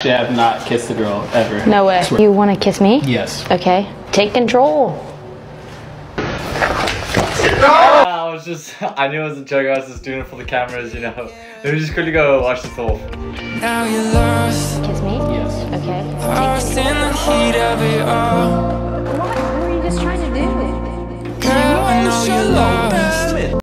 I have not kissed a girl ever. No way. You want to kiss me? Yes. Okay. Take control. Oh! I was just, I knew it was a joke. I was just doing it for the cameras, you know. It was just good to go watch the whole. Now you lost. Kiss me? Yes. Okay. Lost in. What? What were you just trying to do? Girl, I know you lost.